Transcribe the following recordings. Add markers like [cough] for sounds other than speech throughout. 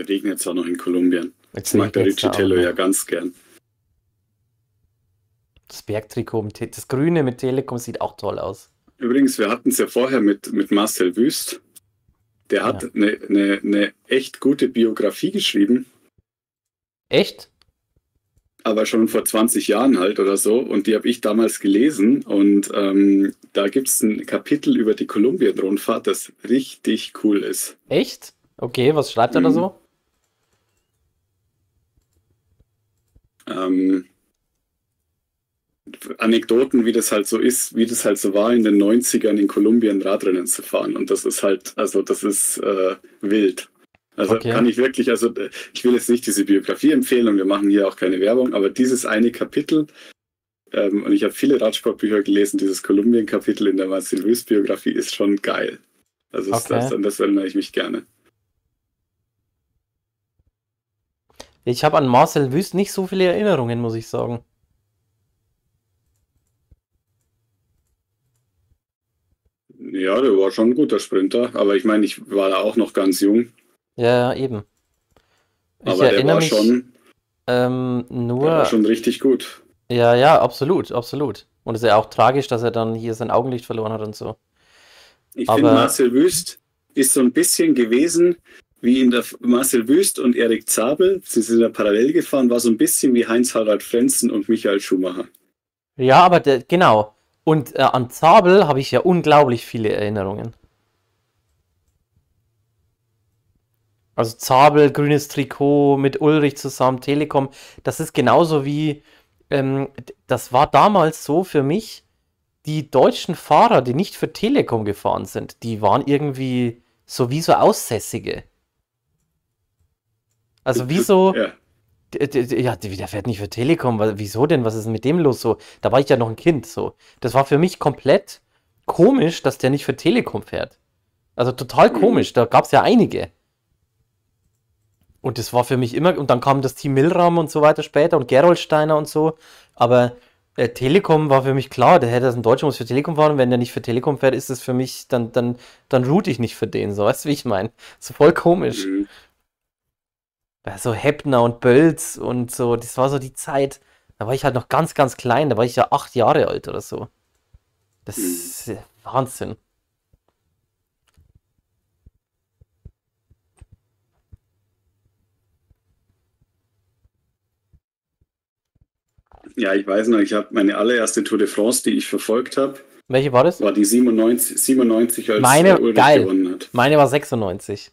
Regnet zwar noch in Kolumbien. Jetzt mag der auch ja ganz gern. Das Bergtrikot, mit das Grüne mit Telekom sieht auch toll aus. Übrigens, wir hatten es ja vorher mit, mit Marcel Wüst. Der hat Ja. eine eine eine echt gute Biografie geschrieben, Echt? aber schon vor 20 Jahren halt oder so. Und die habe ich damals gelesen. Und ähm, da gibt es ein Kapitel über die Kolumbien-Rundfahrt, das richtig cool ist. Echt? Okay, was schreibt er da Mhm. so? Ähm, Anekdoten, wie das halt so ist, wie das halt so war in den 90ern in Kolumbien Radrennen zu fahren. Und das ist halt, also das ist äh, wild. Also Okay. kann ich wirklich, also ich will jetzt nicht diese Biografie empfehlen und wir machen hier auch keine Werbung, aber dieses eine Kapitel, ähm, und ich habe viele Radsportbücher gelesen, dieses Kolumbien-Kapitel in der Marcel Wüst-Biografie ist schon geil. Also Okay. das, an das erinnere ich mich gerne. Ich habe an Marcel Wüst nicht so viele Erinnerungen, muss ich sagen. Ja, der war schon ein guter Sprinter, aber ich meine, ich war da auch noch ganz jung. Ja, eben. Ich Aber der erinnere war mich schon, ähm, der nur. war schon richtig gut. Ja, ja, absolut, absolut. Und es ist ja auch tragisch, dass er dann hier sein Augenlicht verloren hat und so. Ich finde, Marcel Wüst ist so ein bisschen gewesen wie in der Marcel Wüst und Erik Zabel. Sie sind ja parallel gefahren, war so ein bisschen wie Heinz-Harald Frenzen und Michael Schumacher. Ja, aber der, genau. Und äh, an Zabel habe ich ja unglaublich viele Erinnerungen. Also Zabel, grünes Trikot mit Ulrich zusammen, Telekom, das ist genauso wie, ähm, das war damals so für mich, die deutschen Fahrer, die nicht für Telekom gefahren sind, die waren irgendwie so wie so Aussässige. Also wie so, [laughs] Ja. Ja, der fährt nicht für Telekom. Wieso denn? Was ist denn mit dem los so? Da war ich ja noch ein Kind so. Das war für mich komplett komisch, dass der nicht für Telekom fährt. Also total Mhm. komisch. Da gab es ja einige. Und das war für mich immer. Und dann kam das Team Milram und so weiter später und Gerolsteiner und so. Aber äh, Telekom war für mich klar. Der hätte das ein Deutscher muss für Telekom fahren. Und wenn der nicht für Telekom fährt, ist das für mich, dann, dann, dann root ich nicht für den. So, weißt du, wie ich meine? So voll komisch. Mhm. So Heppner und Bölz und so, das war so die Zeit, da war ich halt noch ganz, ganz klein, da war ich ja acht Jahre alt oder so. Das ist äh, Wahnsinn. Ja, ich weiß noch, ich habe meine allererste Tour de France, die ich verfolgt habe, Welche war das? war die 97, 97 als Meine- Ulrich geil. gewonnen hat. Meine war 96.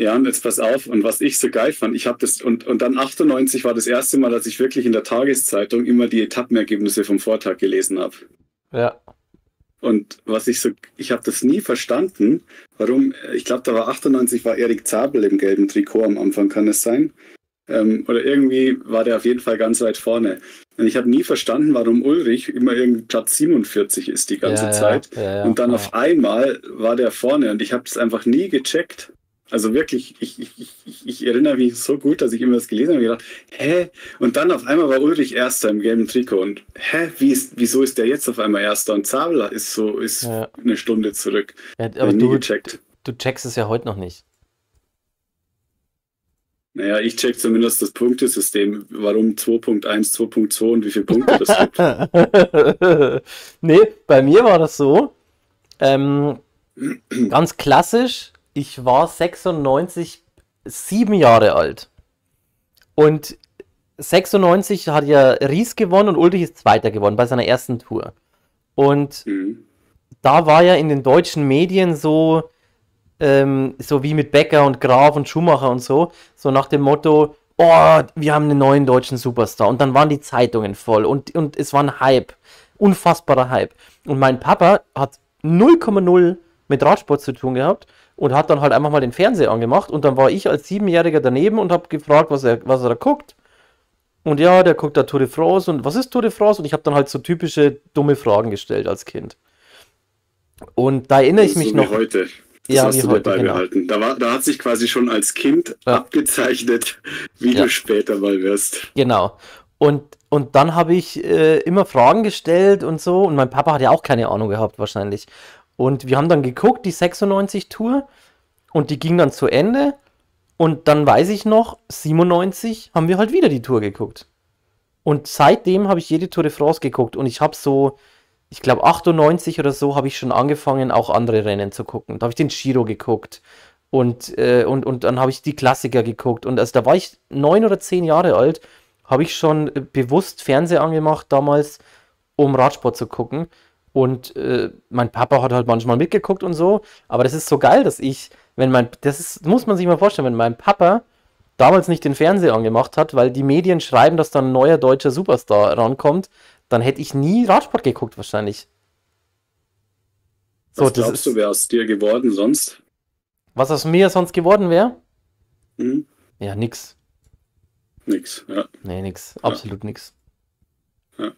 Ja, und jetzt pass auf, und was ich so geil fand, ich habe das, und, und dann 98 war das erste Mal, dass ich wirklich in der Tageszeitung immer die Etappenergebnisse vom Vortag gelesen habe. Ja. Und was ich so, ich habe das nie verstanden, warum, ich glaube, da war 98, war Erik Zabel im gelben Trikot am Anfang, kann es sein? Ähm, oder irgendwie war der auf jeden Fall ganz weit vorne. Und ich habe nie verstanden, warum Ulrich immer irgendwie Platz 47 ist die ganze ja, Zeit. Ja, ja, und dann auf einmal war der vorne und ich habe das einfach nie gecheckt. Also wirklich, ich, ich, ich, ich erinnere mich so gut, dass ich immer das gelesen habe und gedacht, hä? Und dann auf einmal war Ulrich Erster im gelben Trikot und hä, wie ist, wieso ist der jetzt auf einmal Erster? Und Zabel ist so, ist Ja. eine Stunde zurück. Ja, aber du, gecheckt. du checkst es ja heute noch nicht. Naja, ich check zumindest das Punktesystem, warum 2.1, 2.2 und wie viele Punkte das gibt. [laughs] nee, bei mir war das so. Ähm, ganz klassisch, ich war 96, sieben Jahre alt. Und 96 hat ja Ries gewonnen und Ulrich ist Zweiter gewonnen bei seiner ersten Tour. Und Mhm. da war ja in den deutschen Medien so, ähm, so wie mit Becker und Graf und Schumacher und so, so nach dem Motto, oh, wir haben einen neuen deutschen Superstar. Und dann waren die Zeitungen voll und, und es war ein Hype, unfassbarer Hype. Und mein Papa hat 0,0 mit Radsport zu tun gehabt und hat dann halt einfach mal den Fernseher angemacht und dann war ich als Siebenjähriger daneben und habe gefragt, was er, was er da guckt. Und ja, der guckt da Tour de France und was ist Tour de France? Und ich habe dann halt so typische dumme Fragen gestellt als Kind. Und da erinnere ich mich so noch. Heute. Das Ja, hast du heute, genau. beibehalten. Da, war, da hat sich quasi schon als Kind Ja. abgezeichnet, wie Ja. du später mal wirst. Genau. Und, und dann habe ich äh, immer Fragen gestellt und so. Und mein Papa hat ja auch keine Ahnung gehabt, wahrscheinlich. Und wir haben dann geguckt, die 96-Tour. Und die ging dann zu Ende. Und dann weiß ich noch, 97 haben wir halt wieder die Tour geguckt. Und seitdem habe ich jede Tour de France geguckt und ich habe so, ich glaube 98 oder so, habe ich schon angefangen, auch andere Rennen zu gucken. Da habe ich den Giro geguckt und, äh, und, und dann habe ich die Klassiker geguckt. Und also da war ich neun oder zehn Jahre alt, habe ich schon bewusst Fernseher angemacht damals, um Radsport zu gucken. Und äh, mein Papa hat halt manchmal mitgeguckt und so. Aber das ist so geil, dass ich, wenn mein, das ist, muss man sich mal vorstellen, wenn mein Papa damals nicht den Fernseher angemacht hat, weil die Medien schreiben, dass da ein neuer deutscher Superstar rankommt, dann hätte ich nie Radsport geguckt wahrscheinlich. So, Was glaubst ist, du, wäre aus dir geworden sonst? Was aus mir sonst geworden wäre? Mhm. Ja, nix. Nix, ja. Nee, nix. Absolut ja. nix. Ja.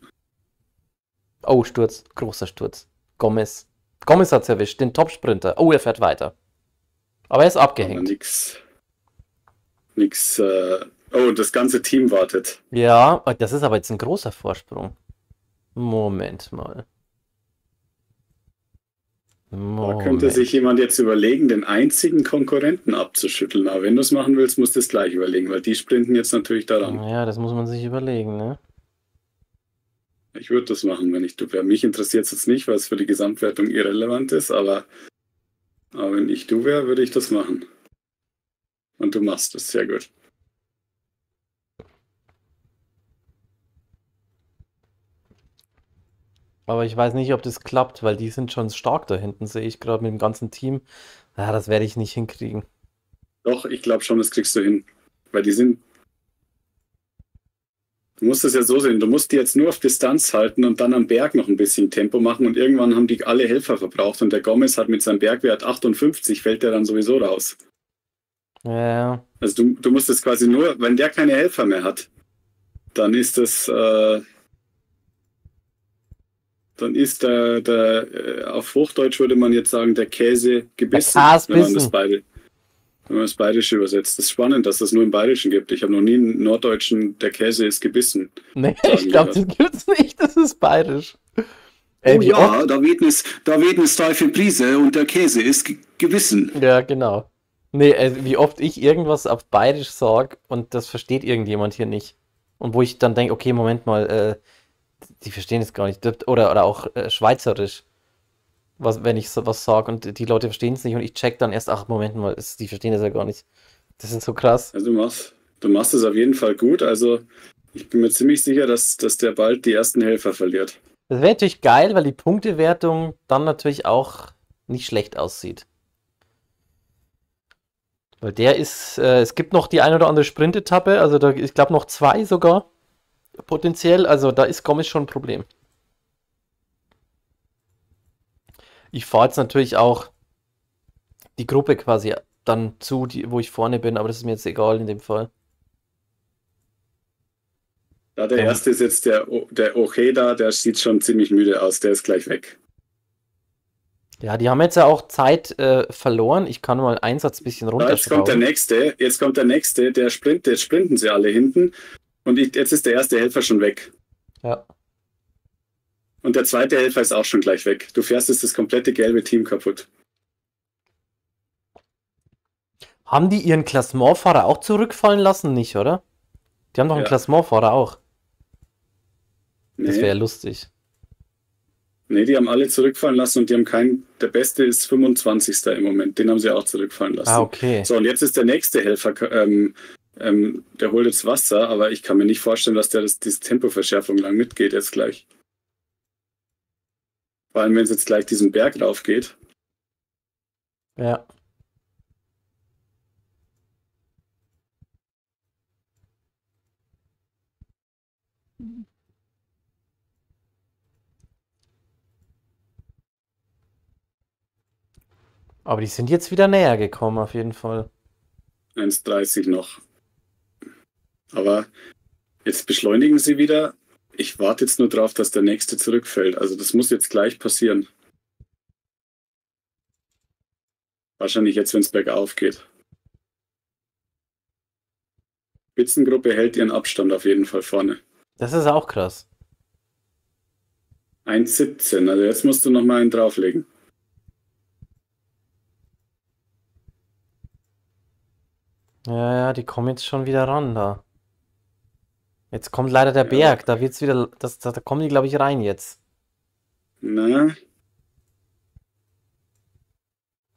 Oh, Sturz. Großer Sturz. Gomez. Gomez hat's erwischt, den Top-Sprinter. Oh, er fährt weiter. Aber er ist abgehängt. Aber nix. Nix. Äh... Oh, das ganze Team wartet. Ja, das ist aber jetzt ein großer Vorsprung. Moment mal. Moment. Da könnte sich jemand jetzt überlegen, den einzigen Konkurrenten abzuschütteln. Aber wenn du es machen willst, musst du es gleich überlegen, weil die sprinten jetzt natürlich daran. Ja, das muss man sich überlegen, ne? Ich würde das machen, wenn ich du wäre. Mich interessiert es jetzt nicht, weil es für die Gesamtwertung irrelevant ist, aber, aber wenn ich du wäre, würde ich das machen. Und du machst es sehr gut. Aber ich weiß nicht, ob das klappt, weil die sind schon stark da hinten, sehe ich gerade mit dem ganzen Team. Ja, das werde ich nicht hinkriegen. Doch, ich glaube schon, das kriegst du hin. Weil die sind. Du musst es ja so sehen, du musst die jetzt nur auf Distanz halten und dann am Berg noch ein bisschen Tempo machen und irgendwann haben die alle Helfer verbraucht und der Gomez hat mit seinem Bergwert 58, fällt der dann sowieso raus. Ja. Also du, du musst es quasi nur, wenn der keine Helfer mehr hat, dann ist das, äh, dann ist der, der äh, auf Hochdeutsch würde man jetzt sagen, der Käse gebissen, der wenn man das beide wenn man das Bayerische übersetzt. Das ist spannend, dass das nur im Bayerischen gibt. Ich habe noch nie einen Norddeutschen, der Käse ist gebissen. Nee, ich glaube, das gibt es nicht, das ist bayerisch. Ey, oh ja, oft? da weht es, da weht es Teufel Prise und der Käse ist gebissen. Ja, genau. Nee, also wie oft ich irgendwas auf Bayerisch sage und das versteht irgendjemand hier nicht. Und wo ich dann denke, okay, Moment mal, äh, die verstehen es gar nicht. Oder, oder auch äh, Schweizerisch, was, wenn ich so was sage und die Leute verstehen es nicht und ich check dann erst, ach, Moment mal, ist, die verstehen das ja gar nicht. Das ist so krass. Also du machst, du machst es auf jeden Fall gut. Also ich bin mir ziemlich sicher, dass, dass der bald die ersten Helfer verliert. Das wäre natürlich geil, weil die Punktewertung dann natürlich auch nicht schlecht aussieht. Weil der ist, äh, es gibt noch die ein oder andere Sprintetappe, also da, ich glaube noch zwei sogar, potenziell, also da ist Gomez schon ein Problem. Ich fahre jetzt natürlich auch die Gruppe quasi dann zu, die, wo ich vorne bin, aber das ist mir jetzt egal in dem Fall. Ja, der erste ist jetzt der, der Ojeda, der sieht schon ziemlich müde aus, der ist gleich weg. Ja, die haben jetzt ja auch Zeit äh, verloren. Ich kann mal Einsatz ein bisschen runterschrauben. Jetzt kommt der nächste, jetzt kommt der nächste, der sprintet, jetzt sprinten sie alle hinten. Und ich, jetzt ist der erste Helfer schon weg. Ja. Und der zweite Helfer ist auch schon gleich weg. Du fährst jetzt das komplette gelbe Team kaputt. Haben die ihren Klassementfahrer auch zurückfallen lassen? Nicht, oder? Die haben doch einen ja. Klassementfahrer auch. Nee. Das wäre ja lustig. Nee, die haben alle zurückfallen lassen und die haben keinen. Der beste ist 25. im Moment. Den haben sie auch zurückfallen lassen. Ah, okay. So, und jetzt ist der nächste Helfer. Ähm, ähm, der holt jetzt Wasser, aber ich kann mir nicht vorstellen, dass der das, diese Tempoverschärfung lang mitgeht jetzt gleich. Vor allem, wenn es jetzt gleich diesen Berg rauf geht. Ja. Aber die sind jetzt wieder näher gekommen, auf jeden Fall. 1,30 noch. Aber jetzt beschleunigen sie wieder. Ich warte jetzt nur darauf, dass der nächste zurückfällt. Also das muss jetzt gleich passieren. Wahrscheinlich jetzt, wenn es bergauf geht. Spitzengruppe hält ihren Abstand auf jeden Fall vorne. Das ist auch krass. 1,17. Also jetzt musst du noch mal einen drauflegen. Ja, ja, die kommen jetzt schon wieder ran da. Jetzt kommt leider der Ja. Berg, da wird's wieder, das, da, da kommen die, glaube ich, rein jetzt. Na.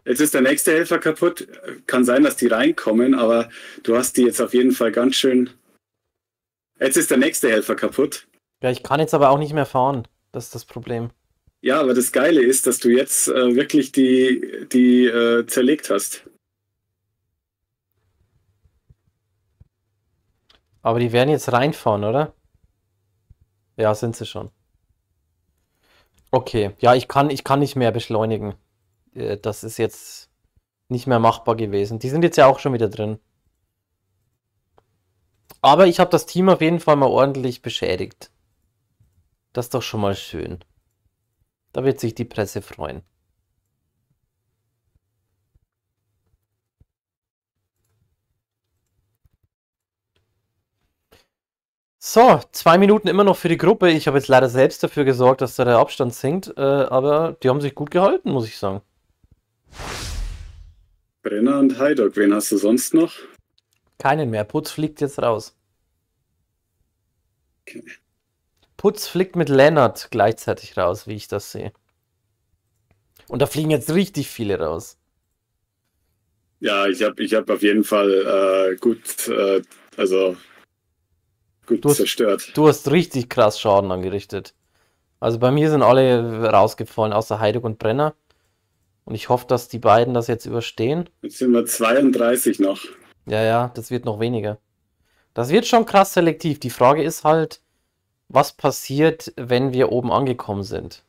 Jetzt ist der nächste Helfer kaputt. Kann sein, dass die reinkommen, aber du hast die jetzt auf jeden Fall ganz schön. Jetzt ist der nächste Helfer kaputt. Ja, ich kann jetzt aber auch nicht mehr fahren. Das ist das Problem. Ja, aber das Geile ist, dass du jetzt äh, wirklich die, die äh, zerlegt hast. Aber die werden jetzt reinfahren, oder? Ja, sind sie schon. Okay, ja, ich kann, ich kann nicht mehr beschleunigen. Äh, Das ist jetzt nicht mehr machbar gewesen. Die sind jetzt ja auch schon wieder drin. Aber ich habe das Team auf jeden Fall mal ordentlich beschädigt. Das ist doch schon mal schön. Da wird sich die Presse freuen. So, zwei Minuten immer noch für die Gruppe. Ich habe jetzt leider selbst dafür gesorgt, dass da der Abstand sinkt, äh, aber die haben sich gut gehalten, muss ich sagen. Brenner und Heidok, wen hast du sonst noch? Keinen mehr. Putz fliegt jetzt raus. Okay. Putz fliegt mit Lennart gleichzeitig raus, wie ich das sehe. Und da fliegen jetzt richtig viele raus. Ja, ich habe ich hab auf jeden Fall äh, gut, äh, also gut Du hast- zerstört. Du hast richtig krass Schaden angerichtet. Also bei mir sind alle rausgefallen, außer Heiduk und Brenner. Und ich hoffe, dass die beiden das jetzt überstehen. Jetzt sind wir 32 noch. Ja, ja, das wird noch weniger. Das wird schon krass selektiv. Die Frage ist halt, was passiert, wenn wir oben angekommen sind?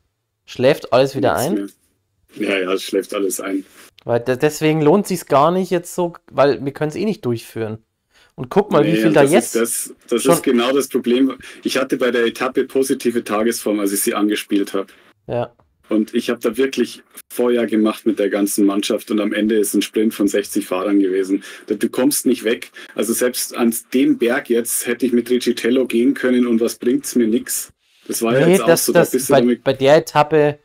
Schläft alles wieder Nichts ein? mehr. Ja, ja, es schläft alles ein. Weil de- deswegen lohnt sich's gar nicht jetzt so, weil wir können es eh nicht durchführen. Und guck mal, wie Nee, viel und da jetzt. Ist das das ist genau das Problem. Ich hatte bei der Etappe positive Tagesform, als ich sie angespielt habe. Ja, Und ich habe da wirklich Feuer gemacht mit der ganzen Mannschaft und am Ende ist ein Sprint von 60 Fahrern gewesen. Da- Du kommst nicht weg. Also selbst an dem Berg jetzt hätte ich mit Rigitello gehen können und was bringt's mir nix. Das war ja nee, jetzt auch das, so, da das, du bei, bei der Etappe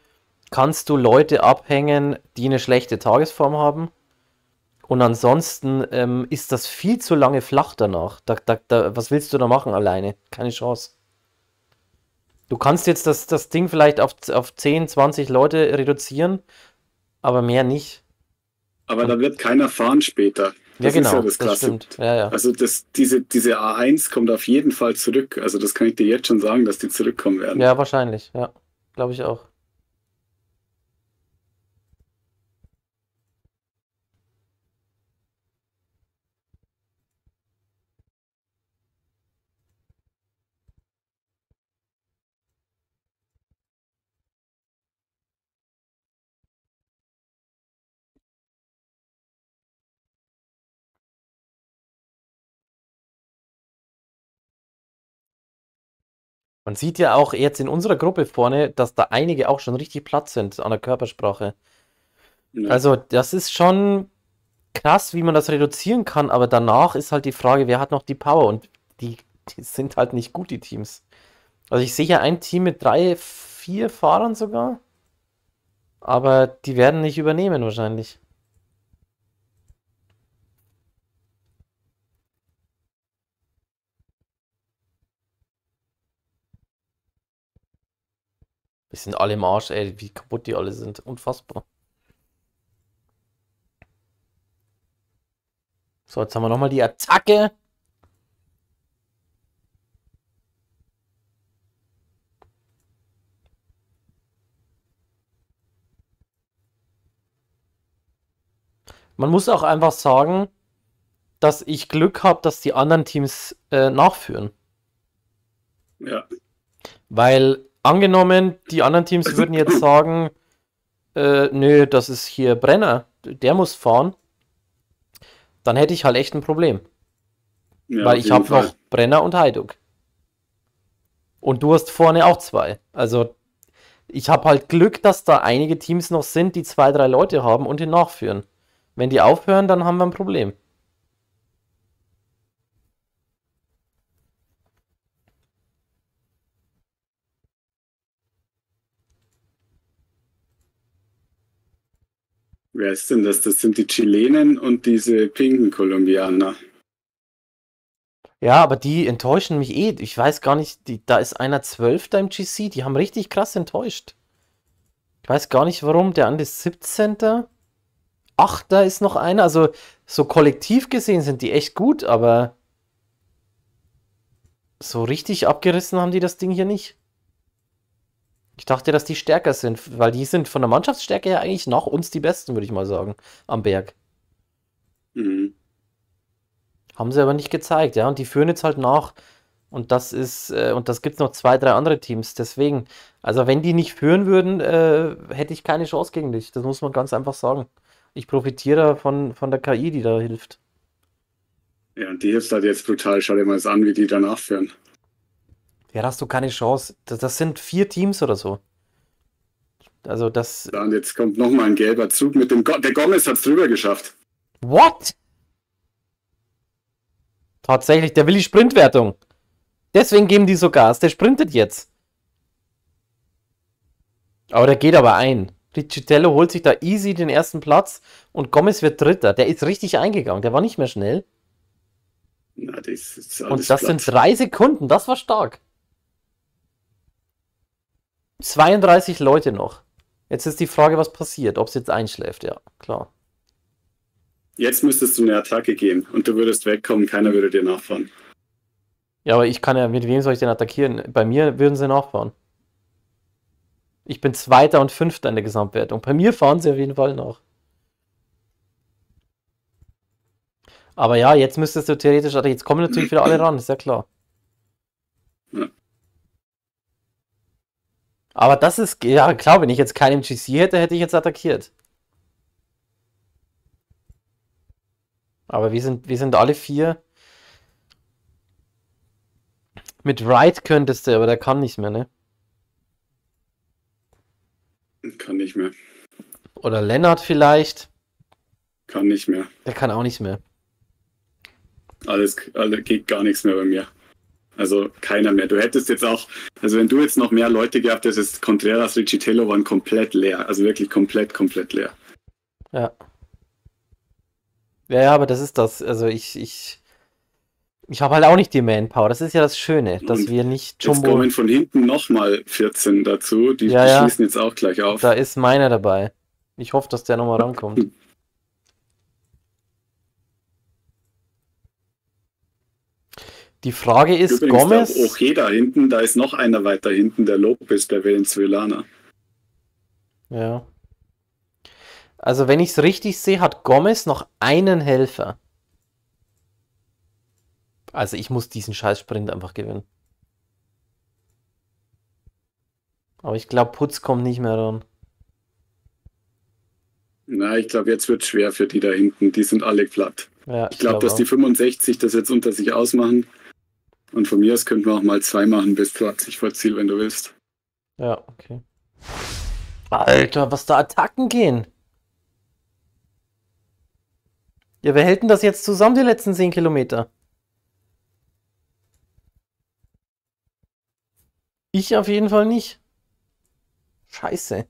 kannst du Leute abhängen, die eine schlechte Tagesform haben. Und ansonsten ähm, ist das viel zu lange flach danach. Da, da, da, was willst du da machen alleine? Keine Chance. Du kannst jetzt das, das Ding vielleicht auf, auf 10, 20 Leute reduzieren, aber mehr nicht. Aber da wird keiner fahren später. Ja, Das genau, ist ja das das Klasse. stimmt. Ja, ja. Also das, diese, diese A1 kommt auf jeden Fall zurück. Also das kann ich dir jetzt schon sagen, dass die zurückkommen werden. Ja, wahrscheinlich. Ja, glaube ich auch. Man sieht ja auch jetzt in unserer Gruppe vorne, dass da einige auch schon richtig platt sind an der Körpersprache. Ja. Also, das ist schon krass, wie man das reduzieren kann, aber danach ist halt die Frage, wer hat noch die Power und die, die sind halt nicht gut, die Teams. Also, ich sehe ja ein Team mit drei, vier Fahrern sogar, aber die werden nicht übernehmen wahrscheinlich. Die sind alle im Arsch, ey, wie kaputt die alle sind. Unfassbar. So, jetzt haben wir nochmal die Attacke. Man muss auch einfach sagen, dass ich Glück habe, dass die anderen Teams äh, nachführen. ja. Weil angenommen, die anderen Teams [laughs] würden jetzt sagen, äh, nö, das ist hier Brenner, der muss fahren, dann hätte ich halt echt ein Problem. ja weil ich habe noch Brenner und Heiduk. Und du hast vorne auch zwei. Also ich habe halt Glück, dass da einige Teams noch sind, die zwei, drei Leute haben und den nachführen. Wenn die aufhören, dann haben wir ein Problem. Wer ist denn das? Das sind die Chilenen und diese pinken Kolumbianer. Ja, aber die enttäuschen mich eh. Ich weiß gar nicht, die, da ist einer Zwölfter im GC, die haben richtig krass enttäuscht. Ich weiß gar nicht warum, der andere ist 17. Achter ist noch einer. Also so kollektiv gesehen sind die echt gut, aber so richtig abgerissen haben die das Ding hier nicht. Ich dachte, dass die stärker sind, weil die sind von der Mannschaftsstärke her eigentlich nach uns die Besten, würde ich mal sagen, am Berg. Mhm. Haben sie aber nicht gezeigt, ja. Und die führen jetzt halt nach. Und das ist, äh, und das gibt es noch zwei, drei andere Teams. Deswegen, also wenn die nicht führen würden, äh, hätte ich keine Chance gegen dich. Das muss man ganz einfach sagen. Ich profitiere von, von der KI, die da hilft. Ja, und die hilft halt jetzt brutal. Schau dir mal das an, wie die danach führen. Ja, da hast du keine Chance. Das, das sind vier Teams oder so. Also das. Ja, und jetzt kommt nochmal ein gelber Zug mit dem Go Der Gomez hat es drüber geschafft. What? Tatsächlich, der will die Sprintwertung. Deswegen geben die so Gas. Der sprintet jetzt. Aber der geht aber ein. Riccitello holt sich da easy den ersten Platz und Gomez wird Dritter. Der ist richtig eingegangen. Der war nicht mehr schnell. Na, das ist und das platt. sind drei Sekunden. Das war stark. 32 Leute noch. Jetzt ist die Frage, was passiert. Ob es jetzt einschläft. Ja, klar. Jetzt müsstest du eine Attacke gehen und du würdest wegkommen. Keiner würde dir nachfahren. Ja, aber ich kann ja, mit wem soll ich denn attackieren? Bei mir würden sie nachfahren. Ich bin Zweiter und Fünfter in der Gesamtwertung. Bei mir fahren sie auf jeden Fall nach. Aber ja, jetzt müsstest du theoretisch, also jetzt kommen natürlich wieder alle ran, ist ja klar. Ja. Aber das ist, ja klar, wenn ich jetzt keinen GC hätte, hätte ich jetzt attackiert. Aber wir sind, wir sind alle vier. Mit Wright könntest du, aber der kann nicht mehr, ne? Kann nicht mehr. Oder Lennart vielleicht. Kann nicht mehr. Der kann auch nicht mehr. Alles, alle, geht gar nichts mehr bei mir. Also keiner mehr. Du hättest jetzt auch, also wenn du jetzt noch mehr Leute gehabt hättest, Contreras, Riccitello waren komplett leer. Also wirklich komplett, komplett leer. Ja. Ja, ja, aber das ist das. Also ich, ich, ich habe halt auch nicht die Manpower. Das ist ja das Schöne, dass Und wir nicht Jumbo. Jetzt kommen von hinten nochmal 14 dazu. Die, ja, ja. schließen jetzt auch gleich auf. Da ist meiner dabei. Ich hoffe, dass der nochmal rankommt. [laughs] Die Frage ist, Übrigens, Gomez. Auch jeder hinten, da ist noch einer weiter hinten, der Lopez, der Venezuelaner. Ja. Also, wenn ich es richtig sehe, hat Gomez noch einen Helfer. Also, ich muss diesen scheiß Sprint einfach gewinnen. Aber ich glaube, Putz kommt nicht mehr ran. Na, ich glaube, jetzt wird es schwer für die da hinten. Die sind alle platt. Ja, ich, ich glaube, glaub dass auch. die 65 das jetzt unter sich ausmachen. Und von mir aus könnten wir auch mal zwei machen bis 20 vor Ziel, wenn du willst. Ja, okay. Alter, was da Attacken gehen. Ja, wer hält das jetzt zusammen, die letzten 10 Kilometer? Ich auf jeden Fall nicht. Scheiße.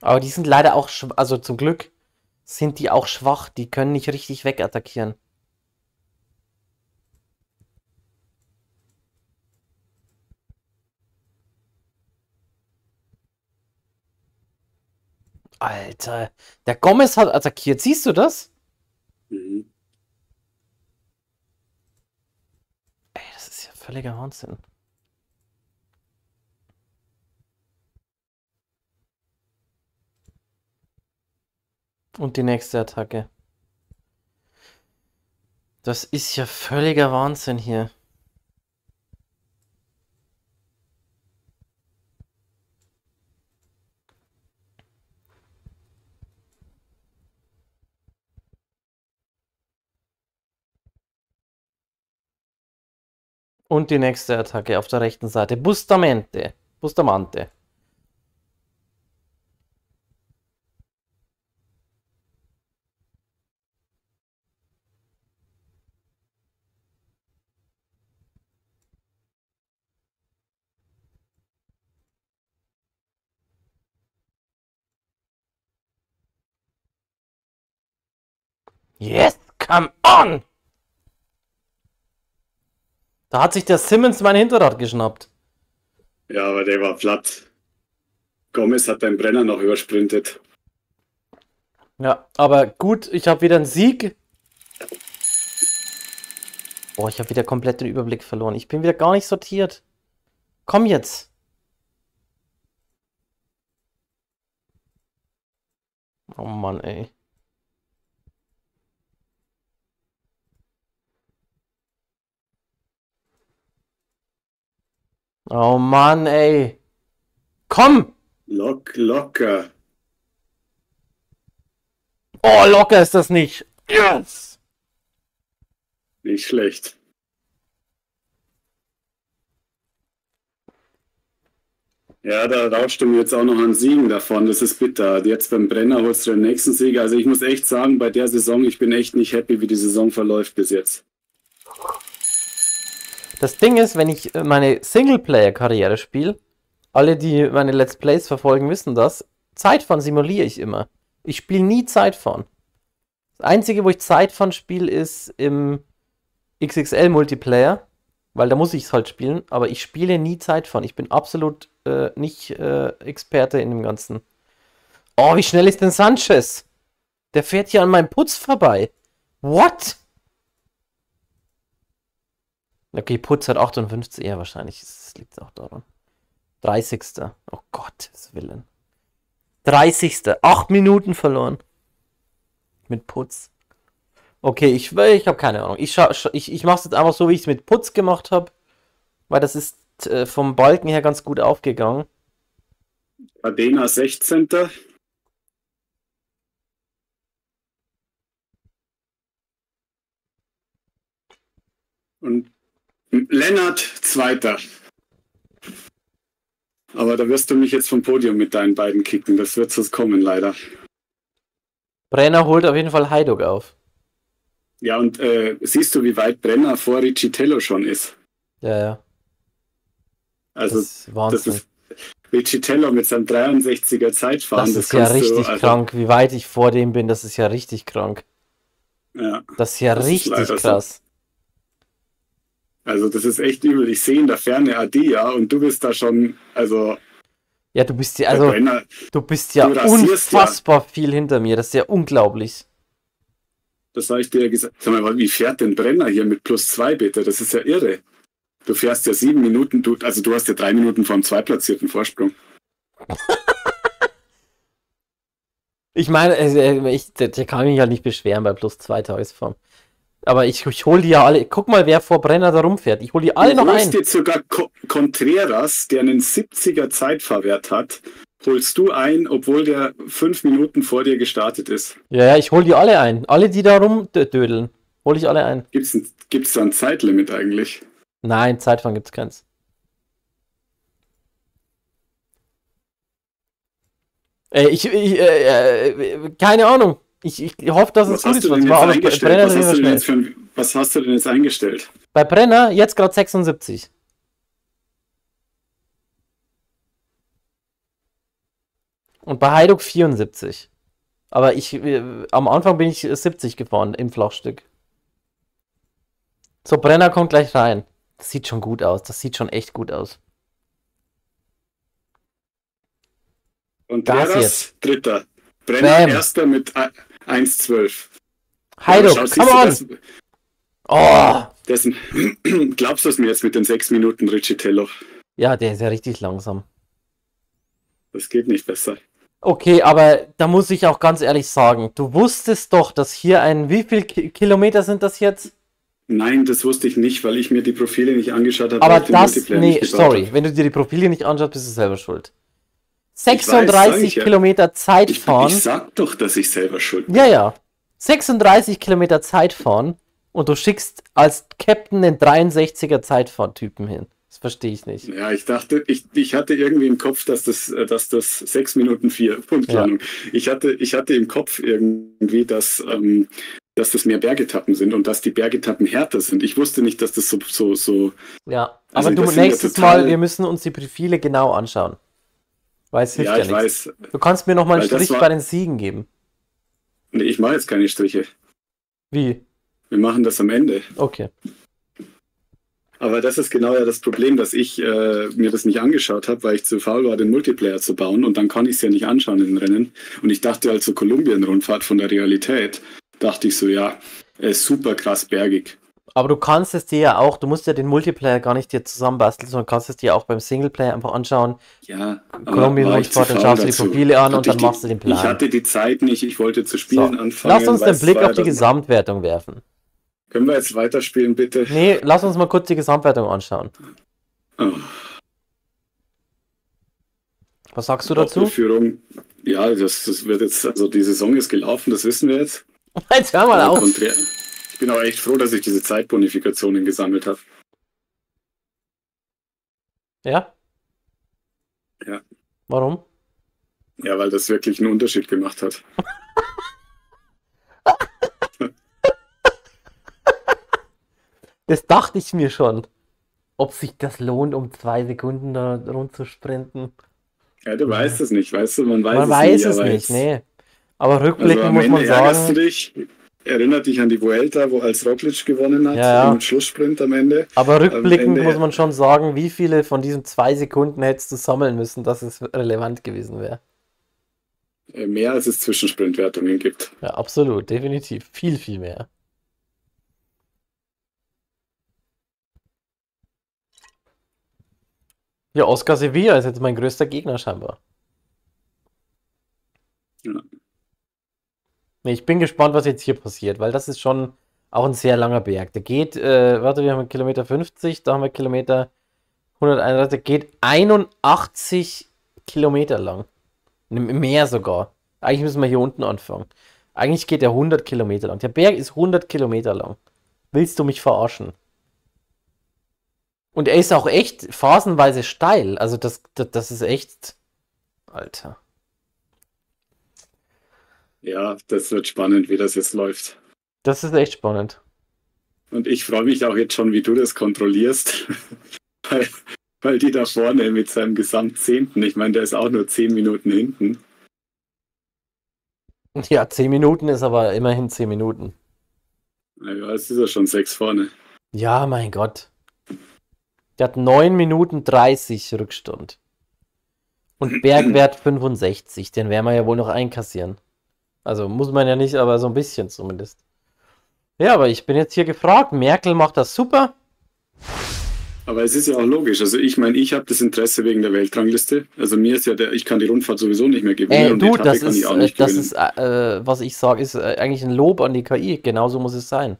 Aber die sind leider auch, also zum Glück, sind die auch schwach. Die können nicht richtig wegattackieren. Alter, der Gomez hat attackiert. Siehst du das? Mhm. Ey, das ist ja völliger Wahnsinn. Und die nächste Attacke. Das ist ja völliger Wahnsinn hier. Und die nächste Attacke auf der rechten Seite. Bustamante. Bustamante. Yes, come on! Da hat sich der Simmons mein Hinterrad geschnappt. Ja, aber der war platt. Gomez hat den Brenner noch übersprintet. Ja, aber gut, ich habe wieder einen Sieg. Boah, ich habe wieder komplett den Überblick verloren. Ich bin wieder gar nicht sortiert. Komm jetzt. Oh Mann, ey. Oh Mann, ey. Komm! Lock, locker. Oh, locker ist das nicht. Yes! Nicht schlecht. Ja, da rauscht du mir jetzt auch noch einen Siegen davon. Das ist bitter. Jetzt beim Brenner holst du den nächsten Sieg. Also ich muss echt sagen, bei der Saison, ich bin echt nicht happy, wie die Saison verläuft bis jetzt. Das Ding ist, wenn ich äh, meine Singleplayer-Karriere spiele, alle, die meine Let's Plays verfolgen, wissen das, Zeitfahren simuliere ich immer. Ich spiele nie Zeitfahren. Das Einzige, wo ich Zeitfahren spiele, ist im XXL-Multiplayer, weil da muss ich es halt spielen, aber ich spiele nie Zeitfahren. Ich bin absolut äh, nicht äh, Experte in dem Ganzen. Oh, wie schnell ist denn Sanchez? Der fährt hier an meinem Putz vorbei. What? Okay, Putz hat 58, ja, wahrscheinlich liegt auch daran. 30. Oh Gottes Willen. 30. 8 Minuten verloren. Mit Putz. Okay, ich, ich habe keine Ahnung. Ich, ich, ich mache es jetzt einfach so, wie ich es mit Putz gemacht habe. Weil das ist äh, vom Balken her ganz gut aufgegangen. Adena 16. Und Lennart Zweiter. Aber da wirst du mich jetzt vom Podium mit deinen beiden kicken. Das wird so kommen, leider. Brenner holt auf jeden Fall Heiduk auf. Ja, und äh, siehst du, wie weit Brenner vor Riccitello schon ist? Ja, ja. Also, das ist, das ist Riccitello mit seinem 63er Zeitfahren. Das, das ist ja richtig du, also, krank. Wie weit ich vor dem bin, das ist ja richtig krank. Ja. Das ist ja das richtig ist krass. So. Also das ist echt übel. Ich sehe in der Ferne Adi, ja, und du bist da schon, also. Ja, du bist ja, also, du bist ja du unfassbar ja. viel hinter mir. Das ist ja unglaublich. Das habe ich dir ja gesagt. Sag mal, wie fährt denn Brenner hier mit plus zwei bitte? Das ist ja irre. Du fährst ja sieben Minuten, du, also du hast ja drei Minuten vom zweitplatzierten Vorsprung. ich meine, äh, ich, der, der kann mich ja nicht beschweren bei plus zwei Tagesform. Aber ich, ich hole die ja alle. Guck mal, wer vor Brenner da rumfährt. Ich hole die alle du noch ein. jetzt sogar Contreras, der einen 70er Zeitfahrwert hat, holst du ein, obwohl der fünf Minuten vor dir gestartet ist. Ja, ja, ich hole die alle ein. Alle, die da rumdödeln, hole ich alle ein. Gibt es da ein Zeitlimit eigentlich? Nein, Zeitfahren gibt es keins. Äh, ich, ich äh, äh, keine Ahnung. Ich, ich hoffe, dass es gut ist. Was, war, Brenner was, hast du denn jetzt für was hast du denn jetzt eingestellt? Bei Brenner jetzt gerade 76. Und bei Heiduk 74. Aber ich, äh, am Anfang bin ich 70 gefahren im Flachstück. So, Brenner kommt gleich rein. Das sieht schon gut aus. Das sieht schon echt gut aus. Und das Veras, jetzt. Dritter. Brenner Bam. Erster mit 1,12. Heiduk, ja, come on! Das, oh! Dessen, [clears throat] glaubst du es mir jetzt mit den 6 Minuten Riccitello? Ja, der ist ja richtig langsam. Das geht nicht besser. Okay, aber da muss ich auch ganz ehrlich sagen, du wusstest doch, dass hier ein, wie viel Kilometer sind das jetzt? Nein, das wusste ich nicht, weil ich mir die Profile nicht angeschaut habe. Aber das, nee, sorry, habe. wenn du dir die Profile nicht anschaust, bist du selber schuld. 36 weiß, Kilometer ja. Zeit fahren. Ich, ich sag doch, dass ich selber schuld bin. Ja, ja. 36 Kilometer Zeit fahren und du schickst als Captain den 63er Zeitfahrtypen hin. Das verstehe ich nicht. Ja, ich dachte, ich, ich hatte irgendwie im Kopf, dass das, dass das 6 Minuten 4 Punktlandung. Ja. Ich, hatte, ich hatte im Kopf irgendwie, dass, ähm, dass das mehr Bergetappen sind und dass die Bergetappen härter sind. Ich wusste nicht, dass das so. so, so ja, also aber du nächstes ja Mal, wir müssen uns die Profile genau anschauen. Weil es hilft ja, ja ich nichts. weiß. Du kannst mir noch mal einen Strich war... bei den Siegen geben. Nee, ich mache jetzt keine Striche. Wie? Wir machen das am Ende. Okay. Aber das ist genau ja das Problem, dass ich äh, mir das nicht angeschaut habe, weil ich zu faul war, den Multiplayer zu bauen und dann kann ich es ja nicht anschauen in den Rennen. Und ich dachte also Kolumbien-Rundfahrt von der Realität, dachte ich so, ja, äh, super krass bergig. Aber du kannst es dir ja auch, du musst ja den Multiplayer gar nicht dir zusammenbasteln, sondern kannst es dir auch beim Singleplayer einfach anschauen. Ja, Kolumbien Rundfahrt, dann schaust du die Profile an und dann die, machst du den Plan. Ich hatte die Zeit nicht, ich wollte zu spielen so, anfangen. Lass uns den Blick auf die Gesamtwertung werfen. Können wir jetzt weiterspielen, bitte? Nee, lass uns mal kurz die Gesamtwertung anschauen. Oh. Was sagst du dazu? Führung, ja, das, das wird jetzt, also die Saison ist gelaufen, das wissen wir jetzt. [laughs] Jetzt hör mal auf. Bin auch echt froh, dass ich diese Zeitbonifikationen gesammelt habe. Ja? Ja. Warum? Ja, weil das wirklich einen Unterschied gemacht hat. Das dachte ich mir schon. Ob sich das lohnt, um zwei Sekunden da rund zu sprinten. Ja, du weißt es nicht, weißt du, man weiß man es weiß nicht. es nicht, nee. Aber rückblickend also muss man sagen. Du dich, erinnert dich an die Vuelta, wo als Roglic gewonnen hat, Ja, ja. im Schlusssprint am Ende. Aber rückblickend Ende- muss man schon sagen, wie viele von diesen zwei Sekunden hättest du sammeln müssen, dass es relevant gewesen wäre. Äh, Mehr als es Zwischensprintwertungen gibt. Ja, absolut, definitiv. Viel, viel mehr. Ja, Oscar Sevilla ist jetzt mein größter Gegner scheinbar. Ja. Nee, ich bin gespannt, was jetzt hier passiert, weil das ist schon auch ein sehr langer Berg. Der geht, äh, warte, wir haben Kilometer 50, da haben wir Kilometer 131, der geht 81 Kilometer lang. Mehr sogar. Eigentlich müssen wir hier unten anfangen. Eigentlich geht der 100 Kilometer lang. Der Berg ist 100 Kilometer lang. Willst du mich verarschen? Und er ist auch echt phasenweise steil. Also das, das, das ist echt. Alter. Ja, das wird spannend, wie das jetzt läuft. Das ist echt spannend. Und ich freue mich auch jetzt schon, wie du das kontrollierst. [laughs] weil, weil die da vorne mit seinem Gesamtzehnten, ich meine, der ist auch nur zehn Minuten hinten. Ja, 10 Minuten ist aber immerhin 10 Minuten. Naja, es ist ja schon sechs vorne. Ja, mein Gott. Der hat 9 Minuten 30 Rückstand. Und [clears throat] Bergwert 65. Den werden wir ja wohl noch einkassieren. Also muss man ja nicht, aber so ein bisschen zumindest. Ja, aber ich bin jetzt hier gefragt. Merkel macht das super. Aber es ist ja auch logisch. Also ich meine, ich habe das Interesse wegen der Weltrangliste. Also mir ist ja der, ich kann die Rundfahrt sowieso nicht mehr gewinnen. Ey, und die du, Etappe das kann ist, ich auch äh, nicht das ist äh, was ich sage, ist äh, eigentlich ein Lob an die KI. Genauso muss es sein.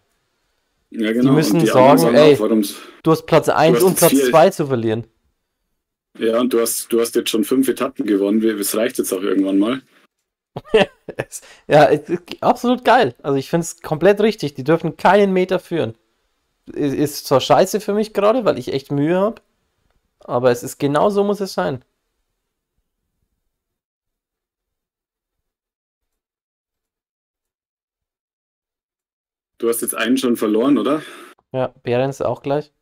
ja, genau. müssen und die sagen, auch, ey, warum, Du hast Platz 1 hast und Platz viel- 2 zu verlieren. ja, und du hast, du hast jetzt schon fünf Etappen gewonnen. Es reicht jetzt auch irgendwann mal. [laughs] Ja, es ist absolut geil. Also ich finde es komplett richtig. Die dürfen keinen Meter führen. Ist- Ist zwar scheiße für mich gerade, weil ich echt Mühe habe, aber es ist genau so muss es sein. Du hast jetzt einen schon verloren, oder? Ja, Behrens auch gleich.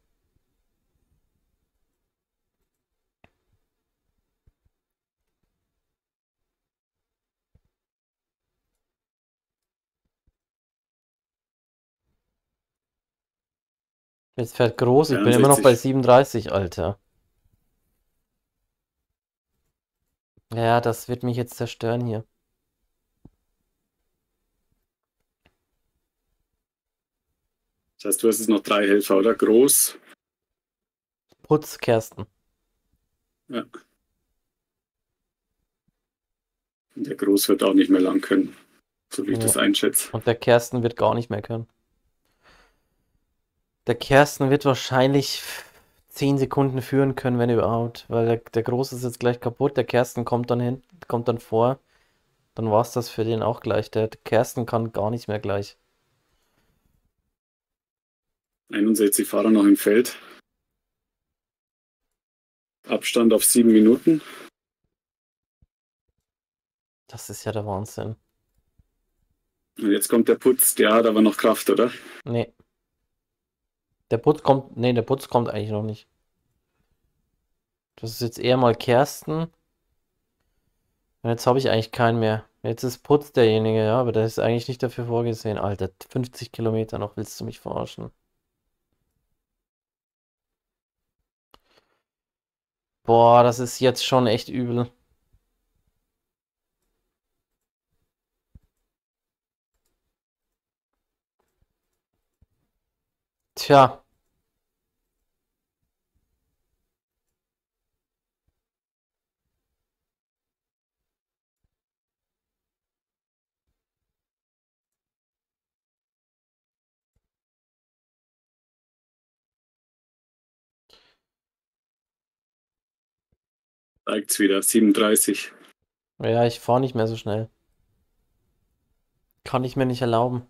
Jetzt fährt groß, ich bin immer noch bei 63. 37, Alter. Ja, das wird mich jetzt zerstören hier. Das heißt, du hast jetzt noch drei Helfer, oder? Groß. Putz, Kersten. Ja. Und der Groß wird auch nicht mehr lang können. So wie ich Ja. das einschätze. Und der Kersten wird gar nicht mehr können. Der Kersten wird wahrscheinlich 10 Sekunden führen können, wenn überhaupt. Weil der, der Große ist jetzt gleich kaputt. Der Kersten kommt dann hin, kommt dann vor. Dann war es das für den auch gleich. Der Kersten kann gar nicht mehr gleich. 61 Fahrer noch im Feld. Abstand auf sieben Minuten. Das ist ja der Wahnsinn. Und jetzt kommt der Putz, der hat aber noch Kraft, oder? Nee. Der Putz kommt. Nee, der Putz kommt eigentlich noch nicht. Das ist jetzt eher mal Kersten. Und jetzt habe ich eigentlich keinen mehr. Jetzt ist Putz derjenige, ja, aber der ist eigentlich nicht dafür vorgesehen. Alter, 50 Kilometer noch, willst du mich verarschen? Boah, das ist jetzt schon echt übel. Tja. Zeigt's wieder, 37. Ja, ich fahre nicht mehr so schnell. Kann ich mir nicht erlauben.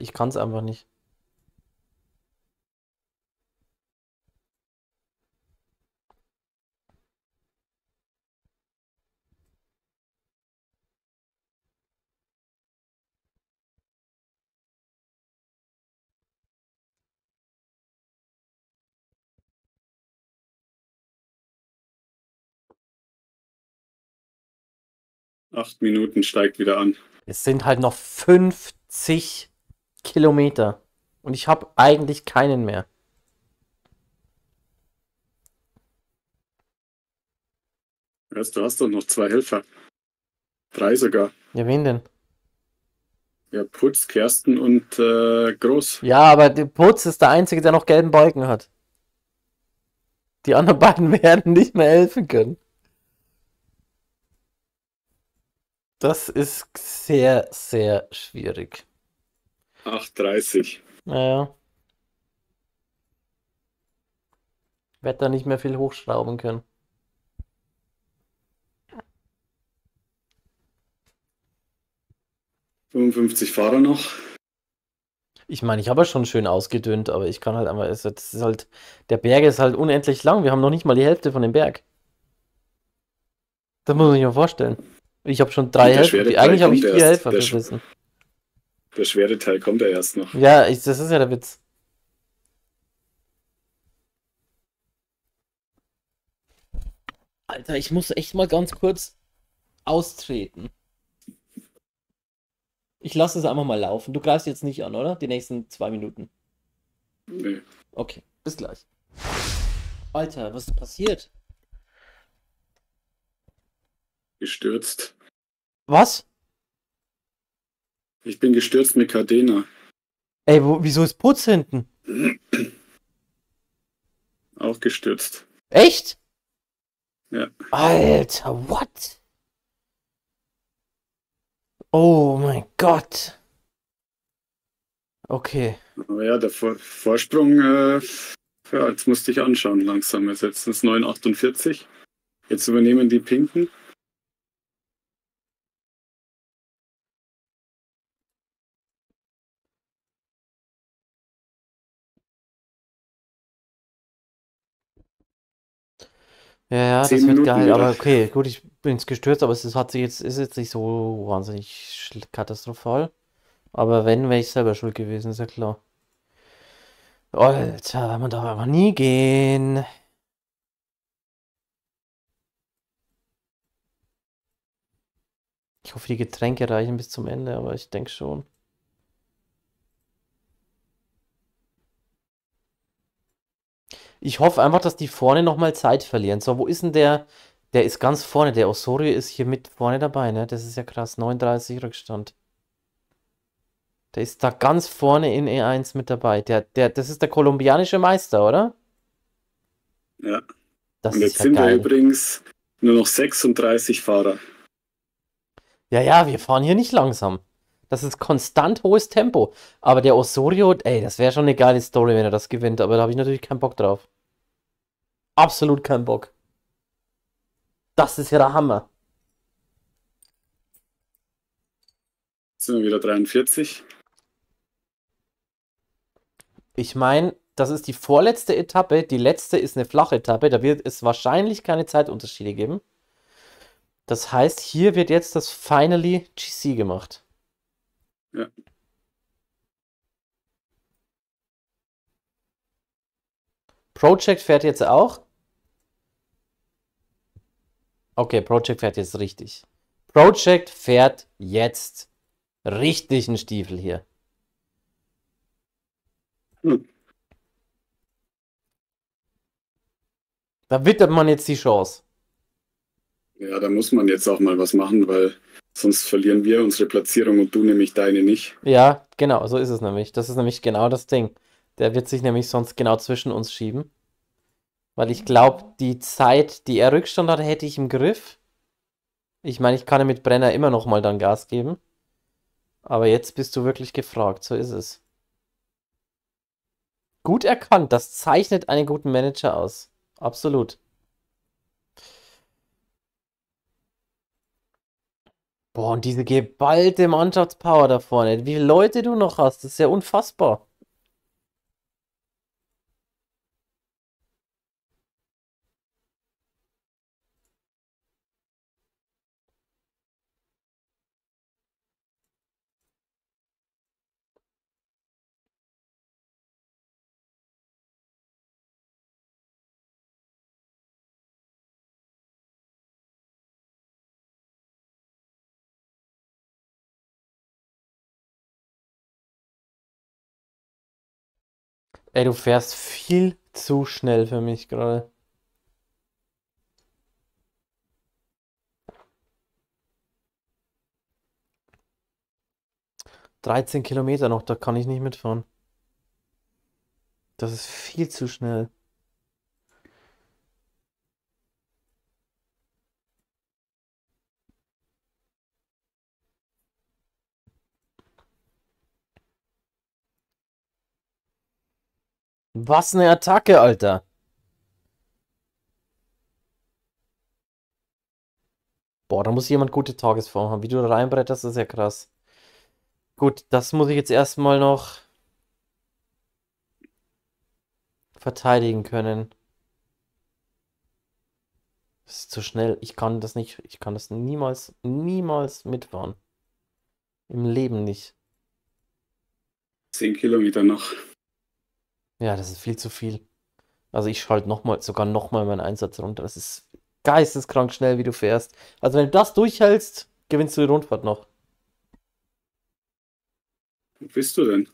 Ich kann es einfach nicht. Acht Minuten steigt wieder an. Es sind halt noch 50 Kilometer. Und ich habe eigentlich keinen mehr. Weißt, du hast doch noch zwei Helfer. Drei sogar. Ja, wen denn? Ja, Putz, Kersten und äh, Groß. Ja, aber der Putz ist der Einzige, der noch gelben Balken hat. Die anderen [laughs] beiden werden nicht mehr helfen können. Das ist sehr, sehr schwierig. 8,30. Naja. Werd da nicht mehr viel hochschrauben können. Fünfundfünfzig Fahrer noch. Ich meine, ich habe schon schön ausgedünnt, aber ich kann halt einfach, es ist halt, der Berg ist halt unendlich lang. Wir haben noch nicht mal die Hälfte von dem Berg. Das muss man sich mal vorstellen. Ich habe schon drei Helfer. Eigentlich habe ich vier Helfer der, wissen. Der schwere Teil kommt ja erst noch. Ja, ich, das ist ja der Witz. Alter, ich muss echt mal ganz kurz austreten. Ich lasse es einfach mal laufen. Du greifst jetzt nicht an, oder? Die nächsten zwei Minuten. Nee. Okay, bis gleich. Alter, was ist passiert? Gestürzt. Was? Ich bin gestürzt mit Cardena. Ey, wo, wieso ist Putz hinten? [clears throat] Auch gestürzt. Echt? Ja. Alter, what? Oh mein Gott. Okay. Aber ja, der Vor Vorsprung, äh, ja, jetzt musste ich anschauen langsam. Jetzt sind es 9,48. Jetzt übernehmen die Pinken. Ja, ja, das wird Minuten geil, aber okay, gut, ich bin jetzt gestürzt, aber es ist, hat sich jetzt, ist jetzt nicht so wahnsinnig katastrophal. Aber wenn, wäre ich selber schuld gewesen, ist ja klar. Alter, man darf einfach nie gehen. Ich hoffe, die Getränke reichen bis zum Ende, aber ich denke schon. Ich hoffe einfach, dass die vorne nochmal Zeit verlieren. So, wo ist denn der? Der ist ganz vorne. Der Osorio ist hier mit vorne dabei, ne? Das ist ja krass. 39 Rückstand. Der ist da ganz vorne in E1 mit dabei. Der, der, das ist der kolumbianische Meister, oder? Ja. Das Und jetzt ja sind geil. wir übrigens nur noch 36 Fahrer. Ja, ja, wir fahren hier nicht langsam. Das ist konstant hohes Tempo. Aber der Osorio, ey, das wäre schon eine geile Story, wenn er das gewinnt. Aber da habe ich natürlich keinen Bock drauf absolut keinen Bock. Das ist ja der Hammer. sind wir wieder 43. Ich meine, das ist die vorletzte Etappe. Die letzte ist eine flache Etappe. Da wird es wahrscheinlich keine Zeitunterschiede geben. Das heißt, hier wird jetzt das Finally GC gemacht. Ja. Project fährt jetzt auch. Okay, Project fährt jetzt richtig. Project fährt jetzt richtig einen Stiefel hier. Hm. Da wittert man jetzt die Chance. Ja, da muss man jetzt auch mal was machen, weil sonst verlieren wir unsere Platzierung und du nämlich deine nicht. Ja, genau, so ist es nämlich. Das ist nämlich genau das Ding. Der wird sich nämlich sonst genau zwischen uns schieben. Weil ich glaube, die Zeit, die er Rückstand hatte, hätte ich im Griff. Ich meine, ich kann ja mit Brenner immer noch mal dann Gas geben. Aber jetzt bist du wirklich gefragt, so ist es. Gut erkannt, das zeichnet einen guten Manager aus. Absolut. Boah, und diese geballte Mannschaftspower da vorne. Wie viele Leute du noch hast, das ist ja unfassbar. Ey, du fährst viel zu schnell für mich gerade. Dreizehn Kilometer noch, da kann ich nicht mitfahren. Das ist viel zu schnell. Was eine Attacke, Alter. Boah, da muss jemand gute Tagesform haben. Wie du da reinbretterst, ist ja krass. Gut, das muss ich jetzt erstmal noch verteidigen können. Das ist zu schnell. Ich kann das nicht. Ich kann das niemals, niemals mitfahren. Im Leben nicht. 10 Kilometer noch. Ja, das ist viel zu viel. Also ich schalte noch mal, sogar nochmal meinen Einsatz runter. Das ist geisteskrank schnell, wie du fährst. Also wenn du das durchhältst, gewinnst du die Rundfahrt noch. Wo bist du denn?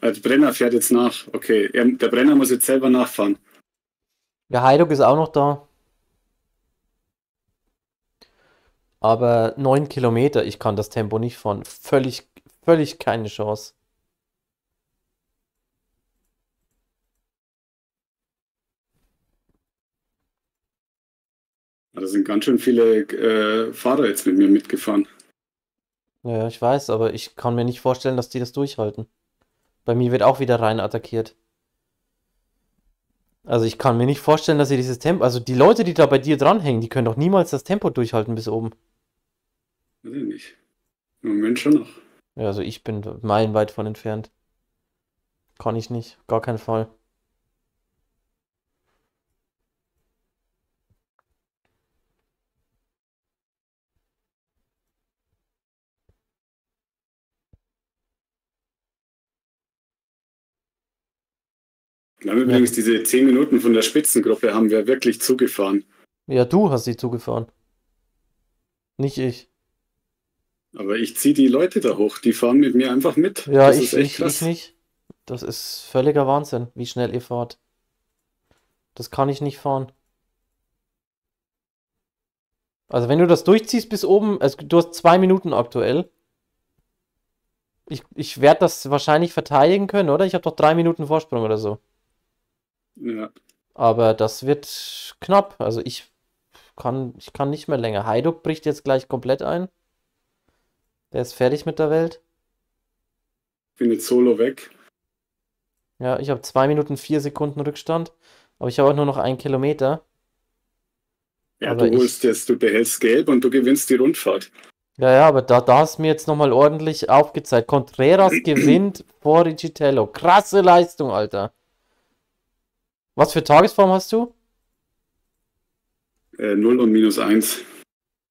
Also Brenner fährt jetzt nach. Okay, er, der Brenner muss jetzt selber nachfahren. Ja, Heiduk ist auch noch da. Aber 9 Kilometer, ich kann das Tempo nicht fahren. Völlig, völlig keine Chance. Da sind ganz schön viele äh, Fahrer jetzt mit mir mitgefahren. Ja, ich weiß, aber ich kann mir nicht vorstellen, dass die das durchhalten. Bei mir wird auch wieder rein attackiert. Also ich kann mir nicht vorstellen, dass sie dieses Tempo. Also die Leute, die da bei dir dranhängen, die können doch niemals das Tempo durchhalten bis oben. Weiß ich nicht. Im Moment schon noch. Ja, also ich bin meilenweit von entfernt. Kann ich nicht. Gar keinen Fall. Wir haben übrigens diese 10 Minuten von der Spitzengruppe haben wir wirklich zugefahren. Ja, du hast sie zugefahren. Nicht ich. Aber ich ziehe die Leute da hoch, die fahren mit mir einfach mit. Ja, das ich, ich, krass. ich nicht. Das ist völliger Wahnsinn, wie schnell ihr fahrt. Das kann ich nicht fahren. Also wenn du das durchziehst bis oben, also du hast zwei Minuten aktuell. Ich, ich werde das wahrscheinlich verteidigen können, oder? Ich habe doch drei Minuten Vorsprung oder so. Ja. Aber das wird knapp. Also ich kann, ich kann nicht mehr länger. Hajduk bricht jetzt gleich komplett ein. Der ist fertig mit der Welt. Bin jetzt solo weg. Ja, ich habe zwei Minuten vier Sekunden Rückstand. Aber ich habe auch nur noch einen Kilometer. Ja, Aber du ich- holst jetzt, du behältst gelb und du gewinnst die Rundfahrt. Ja, ja, aber da, da hast du mir jetzt nochmal ordentlich aufgezeigt. Contreras [clears throat] gewinnt vor Rigitello. Krasse Leistung, Alter. Was für Tagesform hast du? Äh, 0 und minus 1.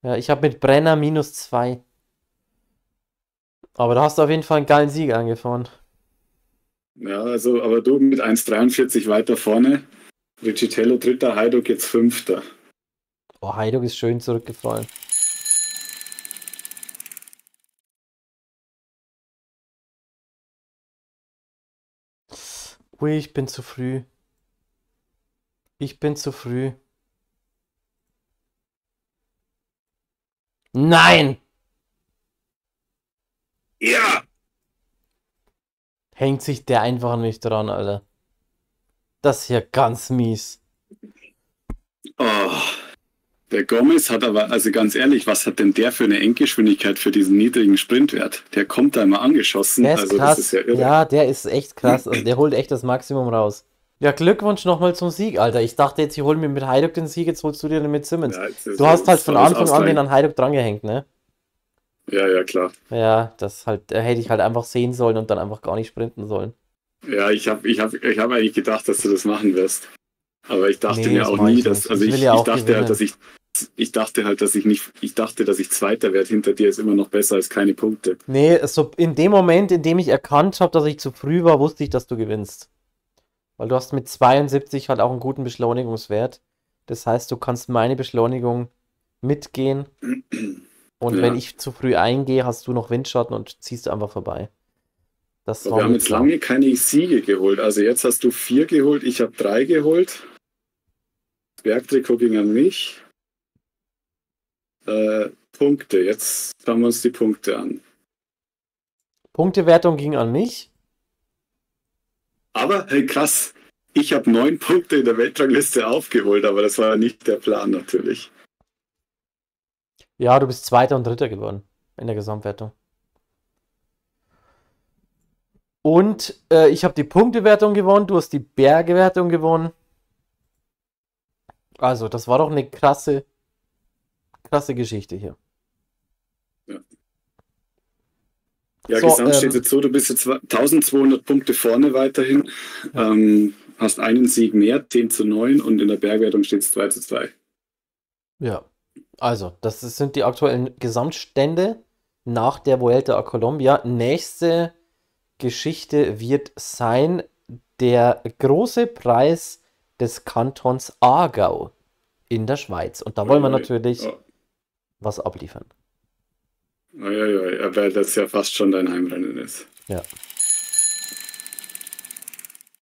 Ja, ich habe mit Brenner minus zwei. Aber da hast du auf jeden Fall einen geilen Sieg angefahren. Ja, also, aber du mit 1,43 weiter vorne. Riccitello dritter, Heiduk jetzt fünfter. Oh, Heiduk ist schön zurückgefallen. Ui, ich bin zu früh. Ich bin zu früh. Nein! Ja! Hängt sich der einfach nicht dran, Alter. Das ist ja ganz mies. Oh. Der Gomez hat aber, also ganz ehrlich, was hat denn der für eine Endgeschwindigkeit für diesen niedrigen Sprintwert? Der kommt da immer angeschossen. Der ist also krass. ist ja. Ja, der ist echt krass. Also der holt echt das Maximum raus. Ja, Glückwunsch nochmal zum Sieg, Alter. Ich dachte jetzt, ich hole mir mit Heiduk den Sieg, jetzt holst du dir den mit Simmons. Ja, jetzt du hast halt von Anfang an den an Heiduk drangehängt, ne? Ja, ja, klar. Ja, das halt, äh, hätte ich halt einfach sehen sollen und dann einfach gar nicht sprinten sollen. Ja, ich habe ich hab, ich hab eigentlich gedacht, dass du das machen wirst. Aber ich dachte Nee, mir auch nie, dass, also Ich ich, ja ich dachte gewinnen. halt, dass ich, ich dachte halt, dass ich nicht, ich dachte, dass ich Zweiter werde hinter dir ist immer noch besser als keine Punkte. Nee, so in dem Moment, in dem ich erkannt habe, dass ich zu früh war, wusste ich, dass du gewinnst. Weil du hast mit 72 halt auch einen guten Beschleunigungswert. Das heißt, du kannst meine Beschleunigung mitgehen. Und Ja. wenn ich zu früh eingehe, hast du noch Windschatten und ziehst einfach vorbei. Das war wir haben jetzt klar. lange keine Siege geholt. Also jetzt hast du vier geholt, ich habe drei geholt. Das Bergtrikot ging an mich. Äh, Punkte, jetzt schauen wir uns die Punkte an. Punktewertung ging an mich. Aber, hey, krass, ich habe neun Punkte in der Weltrangliste aufgeholt, aber das war nicht der Plan natürlich. Ja, du bist Zweiter und Dritter geworden in der Gesamtwertung. Und äh, ich habe die Punktewertung gewonnen, du hast die Bergewertung gewonnen. Also, das war doch eine krasse, krasse Geschichte hier. Ja, So, gesamt ähm, steht jetzt so, du bist jetzt 1200 Punkte vorne weiterhin, ähm, hast einen Sieg mehr, 10 zu 9 und in der Bergwertung steht es 2 zu 2. Ja, also, das sind die aktuellen Gesamtstände nach der Vuelta a Colombia. Nächste Geschichte wird sein der große Preis des Kantons Aargau in der Schweiz. Und da wollen wir natürlich Oh, was abliefern. Ui, ui, ui, weil das ja fast schon dein Heimrennen ist. Ja.